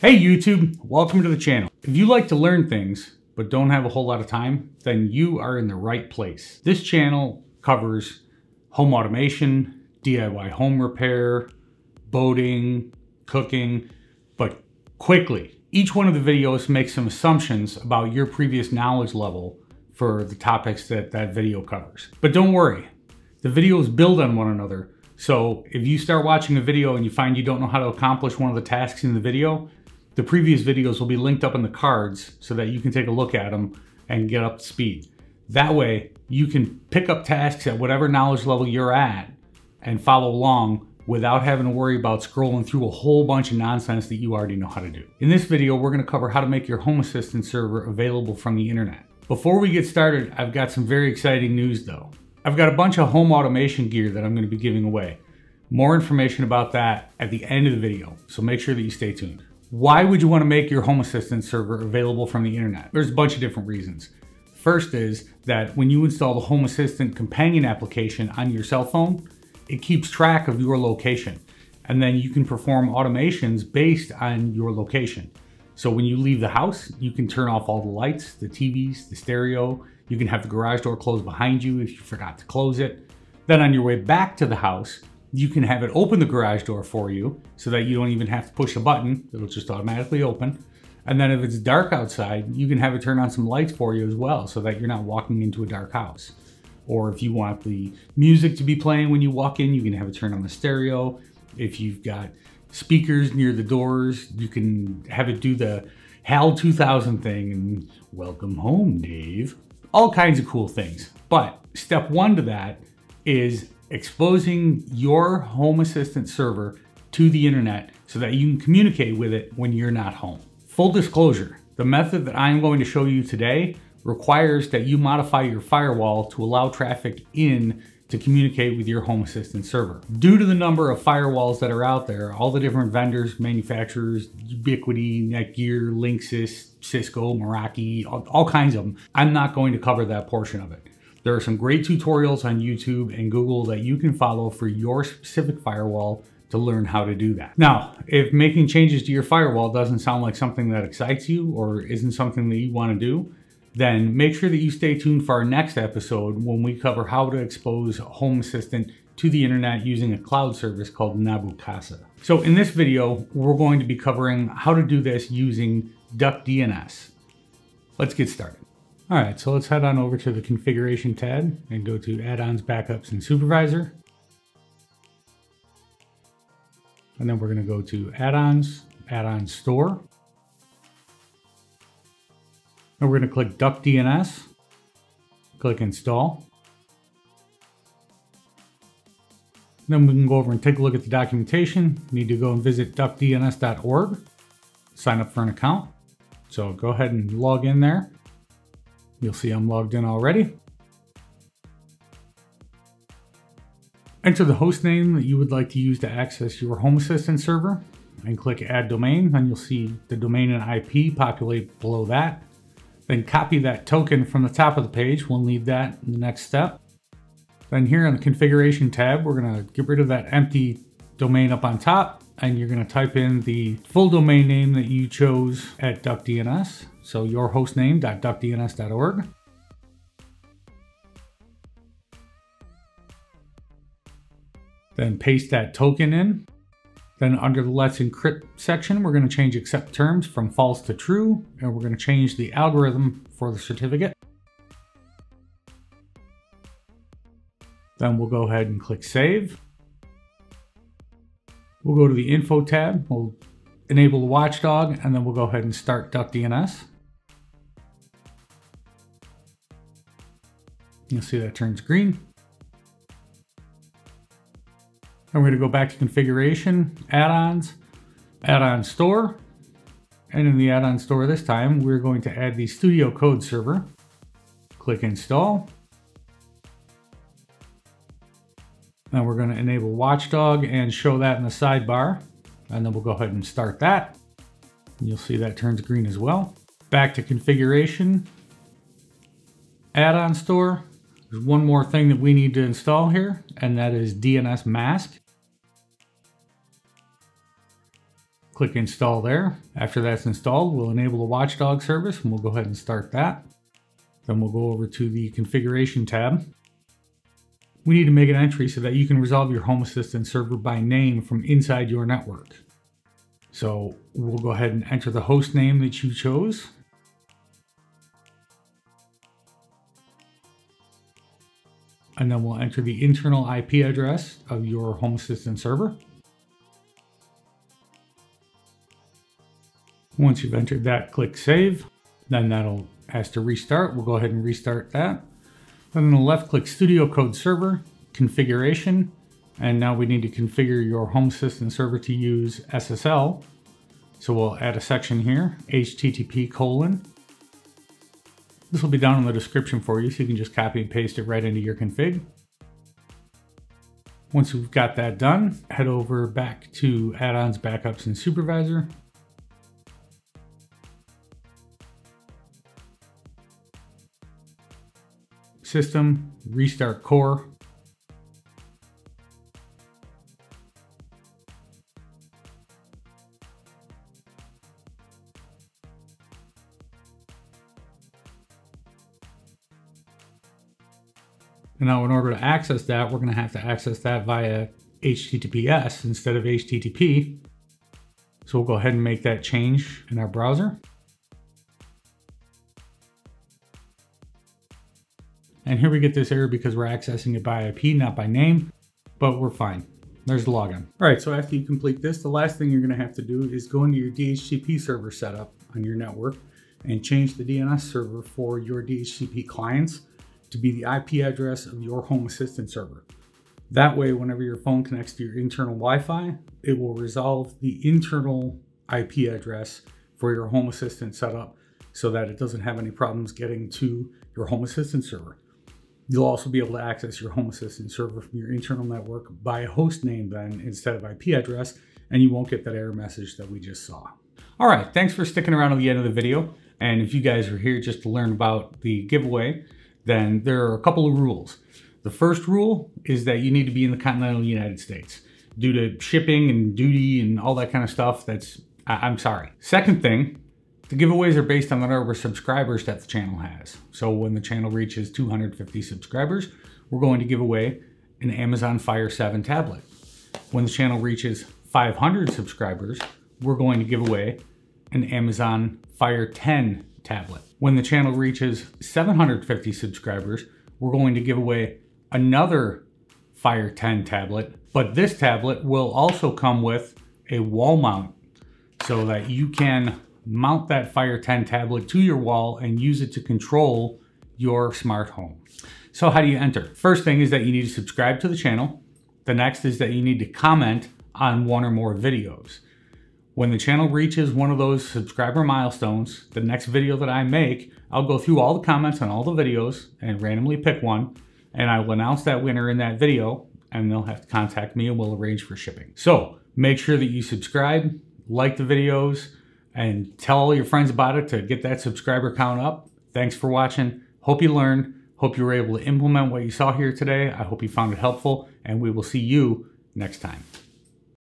Hey YouTube, welcome to the channel. If you like to learn things, but don't have a whole lot of time, then you are in the right place. This channel covers home automation, DIY home repair, boating, cooking, but quickly. Each one of the videos makes some assumptions about your previous knowledge level for the topics that that video covers. But don't worry, the videos build on one another. So if you start watching a video and you find you don't know how to accomplish one of the tasks in the video, the previous videos will be linked up in the cards so that you can take a look at them and get up to speed. That way, you can pick up tasks at whatever knowledge level you're at and follow along without having to worry about scrolling through a whole bunch of nonsense that you already know how to do. In this video, we're gonna cover how to make your Home Assistant server available from the internet. Before we get started, I've got some very exciting news though. I've got a bunch of home automation gear that I'm gonna be giving away. More information about that at the end of the video, so make sure that you stay tuned. Why would you wanna make your Home Assistant server available from the internet? There's a bunch of different reasons. First is that when you install the Home Assistant companion application on your cell phone, it keeps track of your location. And then you can perform automations based on your location. So when you leave the house, you can turn off all the lights, the TVs, the stereo. You can have the garage door closed behind you if you forgot to close it. Then on your way back to the house, you can have it open the garage door for you so that you don't even have to push a button. It'll just automatically open. And then if it's dark outside, you can have it turn on some lights for you as well so that you're not walking into a dark house. Or if you want the music to be playing when you walk in, you can have it turn on the stereo. If you've got speakers near the doors, you can have it do the HAL 2000 thing and welcome home, Dave. All kinds of cool things. But step one to that is exposing your Home Assistant server to the internet so that you can communicate with it when you're not home. Full disclosure, the method that I'm going to show you today requires that you modify your firewall to allow traffic in to communicate with your Home Assistant server. Due to the number of firewalls that are out there, all the different vendors, manufacturers, Ubiquiti, Netgear, Linksys, Cisco, Meraki, all, all kinds of them, I'm not going to cover that portion of it. There are some great tutorials on YouTube and Google that you can follow for your specific firewall to learn how to do that. Now, if making changes to your firewall doesn't sound like something that excites you or isn't something that you want to do, then make sure that you stay tuned for our next episode when we cover how to expose Home Assistant to the internet using a cloud service called Nabu Casa. So in this video, we're going to be covering how to do this using DuckDNS. Let's get started. All right, so let's head on over to the configuration tab and go to add-ons, backups, and supervisor. And then we're gonna go to add-ons, add-on store. And we're going to click DuckDNS, click install. Then we can go over and take a look at the documentation. Need to go and visit duckdns.org, sign up for an account. So go ahead and log in there. You'll see I'm logged in already. Enter the host name that you would like to use to access your Home Assistant server and click add domain. Then you'll see the domain and IP populate below that. Then copy that token from the top of the page. We'll need that in the next step. Then here on the configuration tab, we're gonna get rid of that empty domain up on top and you're gonna type in the full domain name that you chose at DuckDNS. So your hostname.duckdns.org. Then paste that token in. Then under the Let's Encrypt section, we're going to change accept terms from false to true, and we're going to change the algorithm for the certificate. Then we'll go ahead and click Save. We'll go to the Info tab, we'll enable the watchdog, and then we'll go ahead and start DuckDNS. You'll see that turns green. And we're going to go back to configuration, add-ons, add-on store. And in the add-on store this time, we're going to add the Studio Code server. Click install. Now we're going to enable Watchdog and show that in the sidebar. And then we'll go ahead and start that. You'll see that turns green as well. Back to configuration, add-on store. There's one more thing that we need to install here, and that is DNSmasq. Click install there. After that's installed, we'll enable the watchdog service and we'll go ahead and start that. Then we'll go over to the configuration tab. We need to make an entry so that you can resolve your Home Assistant server by name from inside your network. So we'll go ahead and enter the host name that you chose. And then we'll enter the internal IP address of your Home Assistant server. Once you've entered that, click Save. Then that'll ask to restart. We'll go ahead and restart that. Then the left, click Studio Code Server, Configuration, and now we need to configure your Home Assistant server to use SSL. So we'll add a section here, HTTP colon. This will be down in the description for you, so you can just copy and paste it right into your config. Once we've got that done, head over back to Add-ons, Backups, and Supervisor. System, restart core, And now in order to access that, we're going to have to access that via HTTPS instead of HTTP. So we'll go ahead and make that change in our browser. And here we get this error because we're accessing it by IP, not by name, but we're fine. There's the login. All right, so after you complete this, the last thing you're gonna have to do is go into your DHCP server setup on your network and change the DNS server for your DHCP clients to be the IP address of your Home Assistant server. That way, whenever your phone connects to your internal Wi-Fi, it will resolve the internal IP address for your Home Assistant setup so that it doesn't have any problems getting to your Home Assistant server. You'll also be able to access your Home Assistant server from your internal network by a host name then instead of IP address, and you won't get that error message that we just saw. All right, thanks for sticking around to the end of the video. And if you guys are here just to learn about the giveaway, then there are a couple of rules. The first rule is that you need to be in the continental United States. Due to shipping and duty and all that kind of stuff, that's, I, am sorry. Second thing, the giveaways are based on the number of subscribers that the channel has. So when the channel reaches 250 subscribers, we're going to give away an Amazon Fire 7 tablet. When the channel reaches 500 subscribers, we're going to give away an Amazon Fire 10 tablet. When the channel reaches 750 subscribers, we're going to give away another Fire 10 tablet, but this tablet will also come with a wall mount so that you can mount that Fire 10 tablet to your wall and use it to control your smart home. So how do you enter? First thing is that you need to subscribe to the channel. The next is that you need to comment on one or more videos. When the channel reaches one of those subscriber milestones, the next video that I make, I'll go through all the comments on all the videos and randomly pick one, and I will announce that winner in that video, and they'll have to contact me and we'll arrange for shipping. So make sure that you subscribe, like the videos, and tell all your friends about it to get that subscriber count up. Thanks for watching. Hope you learned. Hope you were able to implement what you saw here today. I hope you found it helpful, and we will see you next time.